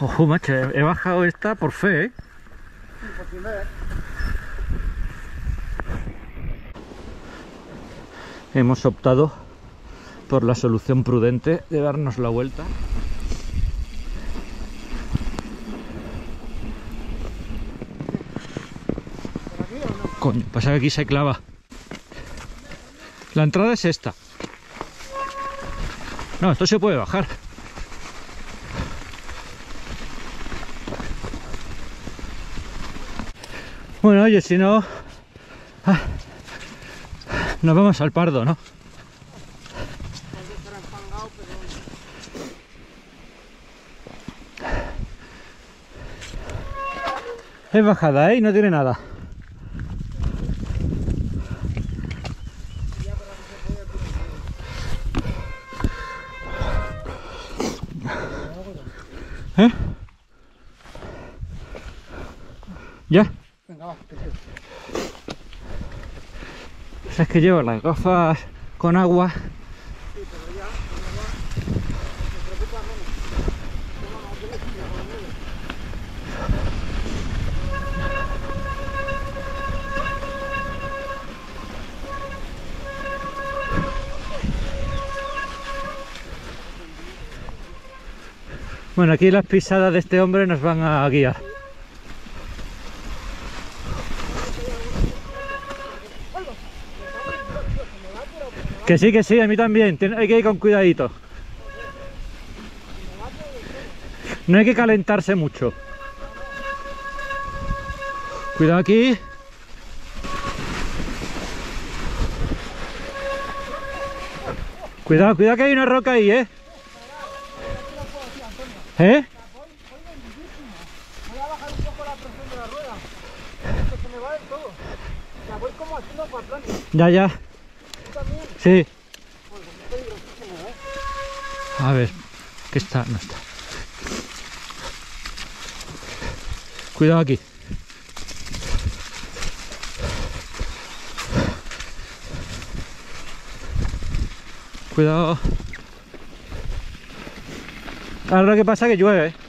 Ojo, macho, he bajado esta por fe, ¿eh? Hemos optado por la solución prudente de darnos la vuelta. Coño, pasa que aquí se clava. La entrada es esta. No, esto se puede bajar. Bueno, oye, si no... ah, nos vamos al pardo, ¿no? Es bajada, ¿eh? No tiene nada. ¿Eh? ¿Ya? Pues es que llevo las gafas con agua. Bueno, aquí las pisadas de este hombre nos van a guiar. Que sí, que sí, a mí también. Hay que ir con cuidadito. No hay que calentarse mucho. Cuidado aquí. Cuidado, cuidado que hay una roca ahí, ¿eh? ¿Eh? La voy como haciendo para atrás. Ya, ya. Sí. ¿eh? A ver, que está, no está. Cuidado aquí. Cuidado. Ahora lo que pasa es que llueve.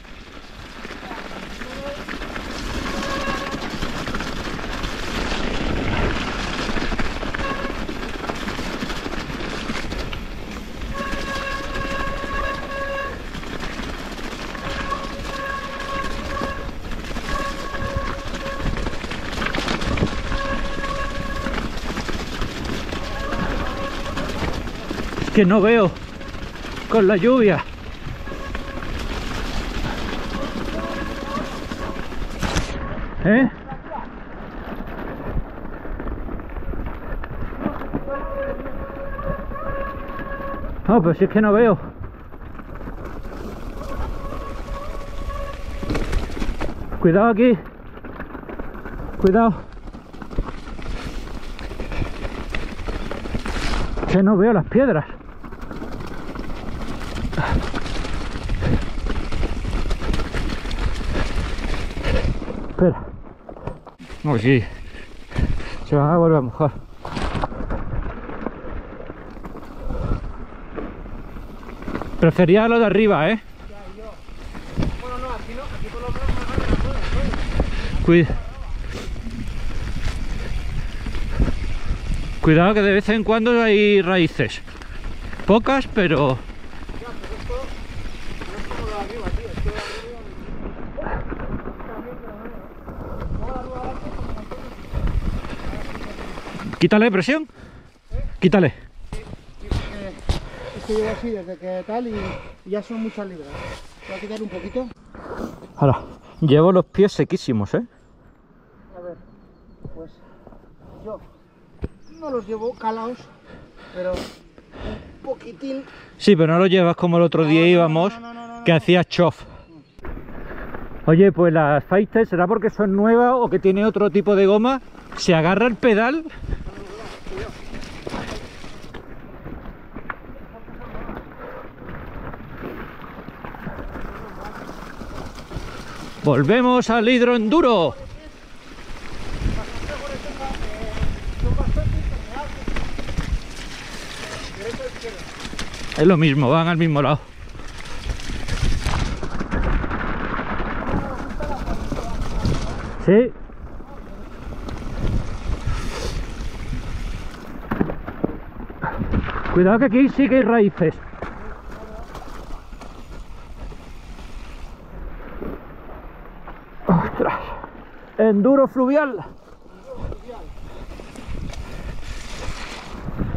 Que no veo con la lluvia. ¿Eh? No, pero si es que no veo. Cuidado aquí. Cuidado. Que no veo las piedras. Espera. No, sí. Se van a volver a mojar. Prefería lo de arriba, ¿eh? Cuida. Cuidado que de vez en cuando hay raíces. Pocas, pero que lo de arriba... También, pero no. Luego la rueda adelante, como nosotros. Quítale presión. Quítale. Es que llevo así desde que tal y ya son muchas libras. Voy a quitar un poquito. Ahora, llevo los pies sequísimos, ¿eh? A ver, pues yo no los llevo calados, pero un poquitín. Sí, pero no lo llevas como el otro día No, íbamos, no, no, no, no, que hacías chof. Oye, pues las Fighter, ¿será porque son nuevas o que tiene otro tipo de goma? Se agarra el pedal. Volvemos al hidro hidroenduro. Es lo mismo, van al mismo lado. Sí. Cuidado que aquí sí que hay raíces. Ostras. Enduro fluvial.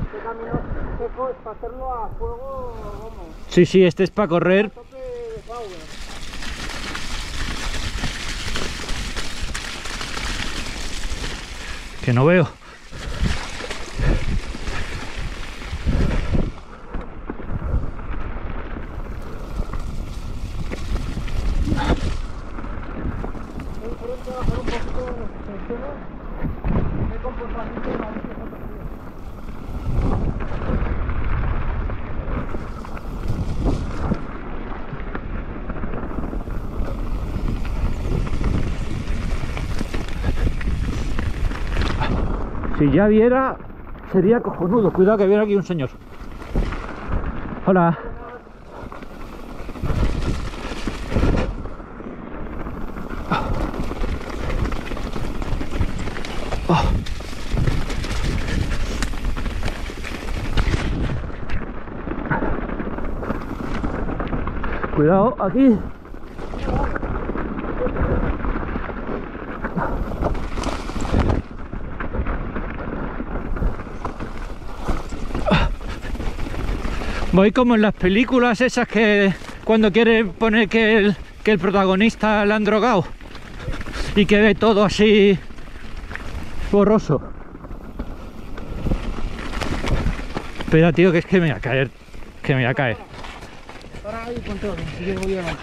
Este camino seco es para hacerlo a fuego, vamos, Sí, sí, este es para correr. Que no veo. Muy diferente bajar un poquito las extensiones de comportamiento de la bici es otro, tío. Si ya viera, sería cojonudo. Cuidado que viene aquí un señor. Hola. Oh. Cuidado, aquí. Voy como en las películas esas que cuando quiere poner que el, que el protagonista le han drogado y que ve todo así borroso. Espera, tío, que es que me voy a caer. Que me voy a caer. Ahí control, si yo voy adelante.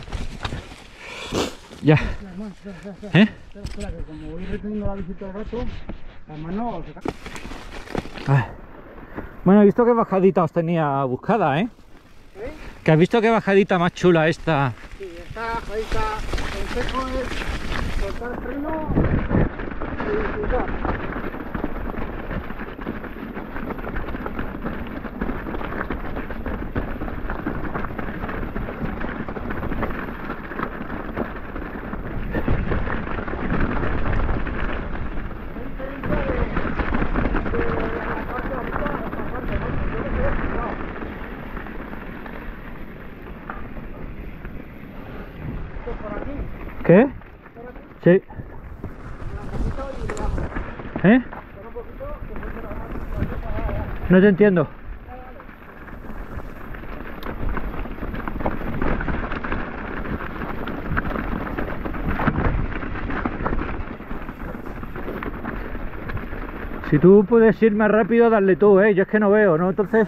Ya. Las manos, espera, espera, espera. ¿Eh? Espera, espera, que como voy reteniendo la bici todo el rato, las manos se. Ay. Bueno, he visto que bajadita os tenía buscada, ¿eh? ¿Eh? Que has visto que bajadita más chula esta. Sí, está bajadita. El seco es soltar el freno y disfrutar. Sí. ¿Eh? No te entiendo. Si tú puedes ir más rápido, dale tú, ¿eh? Yo es que no veo, ¿no? Entonces...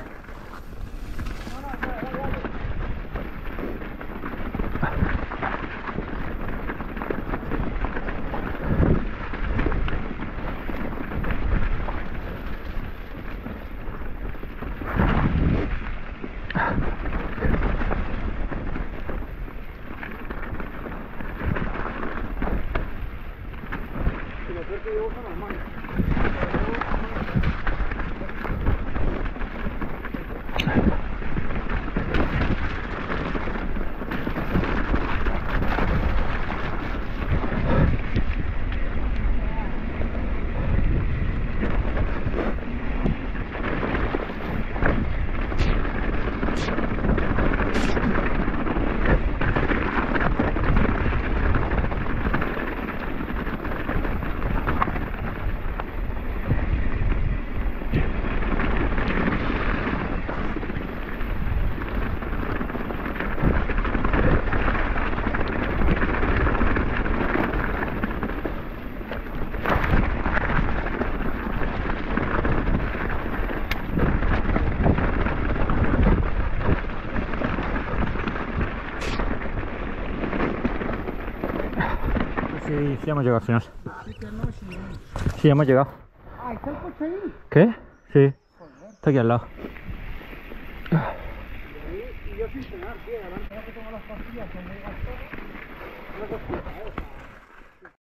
Y lo peor Sí, sí hemos llegado al final. Sí, hemos llegado. Ah, ¿está el coche ahí? ¿Qué? Sí, está aquí al lado. Y yo sin cenar, tío, delante de que tomo las pastillas,